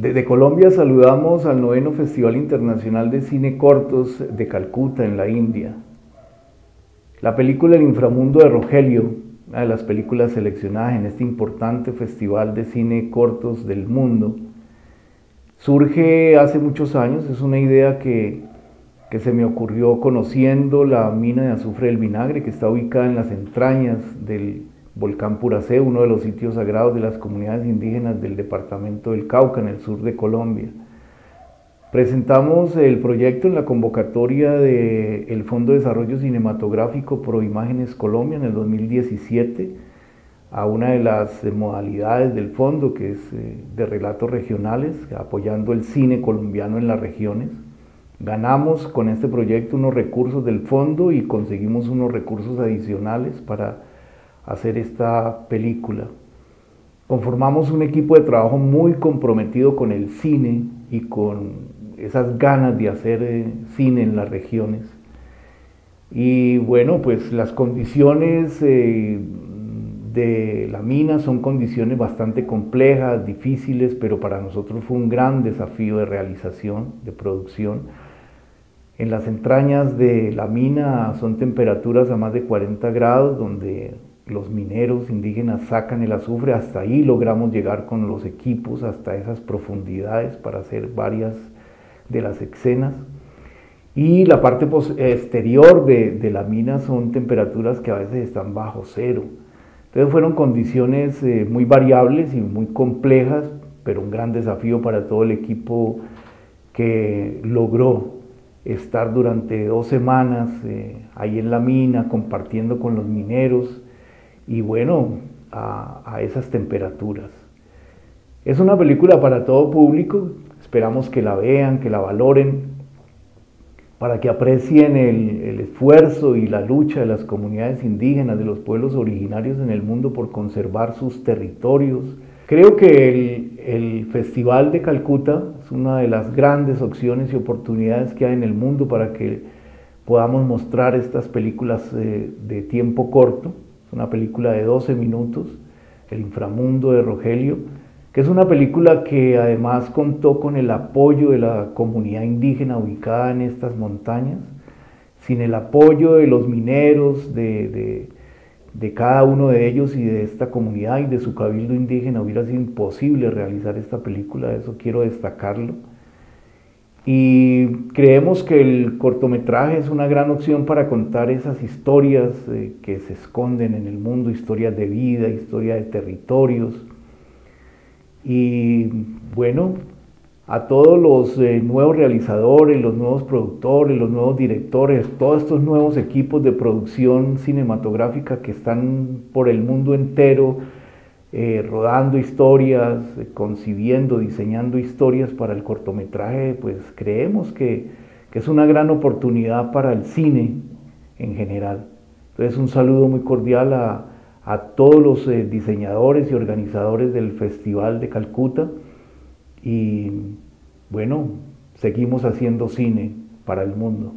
Desde Colombia saludamos al noveno Festival Internacional de Cine Cortos de Calcuta, en la India. La película El inframundo de Rogelio, una de las películas seleccionadas en este importante festival de cine cortos del mundo, surge hace muchos años, es una idea que, que se me ocurrió conociendo la mina de azufre del vinagre que está ubicada en las entrañas del Volcán Puracé, uno de los sitios sagrados de las comunidades indígenas del departamento del Cauca, en el sur de Colombia. Presentamos el proyecto en la convocatoria del Fondo de Desarrollo Cinematográfico Pro Imágenes Colombia en el 2017 a una de las modalidades del fondo que es eh, de relatos regionales, apoyando el cine colombiano en las regiones. Ganamos con este proyecto unos recursos del fondo y conseguimos unos recursos adicionales para hacer esta película. Conformamos un equipo de trabajo muy comprometido con el cine y con esas ganas de hacer eh, cine en las regiones. Y bueno, pues las condiciones eh, de la mina son condiciones bastante complejas, difíciles, pero para nosotros fue un gran desafío de realización, de producción. En las entrañas de la mina son temperaturas a más de 40 grados, donde los mineros indígenas sacan el azufre, hasta ahí logramos llegar con los equipos, hasta esas profundidades para hacer varias de las escenas. Y la parte exterior de, la mina son temperaturas que a veces están bajo cero. Entonces fueron condiciones eh, muy variables y muy complejas, pero un gran desafío para todo el equipo que logró estar durante dos semanas eh, ahí en la mina, compartiendo con los mineros, y bueno, a, esas temperaturas. Es una película para todo público, esperamos que la vean, que la valoren, para que aprecien el, esfuerzo y la lucha de las comunidades indígenas, de los pueblos originarios en el mundo por conservar sus territorios. Creo que el, Festival de Calcuta es una de las grandes opciones y oportunidades que hay en el mundo para que podamos mostrar estas películas eh, de tiempo corto es una película de 12 minutos, El inframundo de Rogelio, que es una película que además contó con el apoyo de la comunidad indígena ubicada en estas montañas. Sin el apoyo de los mineros, de, de cada uno de ellos y de esta comunidad y de su cabildo indígena hubiera sido imposible realizar esta película, eso quiero destacarlo. Y creemos que el cortometraje es una gran opción para contar esas historias eh, que se esconden en el mundo, historias de vida, historias de territorios. Y bueno, a todos los eh, nuevos realizadores, los nuevos productores, los nuevos directores, todos estos nuevos equipos de producción cinematográfica que están por el mundo entero, eh, rodando historias, eh, concibiendo, diseñando historias para el cortometraje, pues creemos que, es una gran oportunidad para el cine en general. Entonces un saludo muy cordial a, todos los eh, diseñadores y organizadores del Festival de Calcuta y bueno, seguimos haciendo cine para el mundo.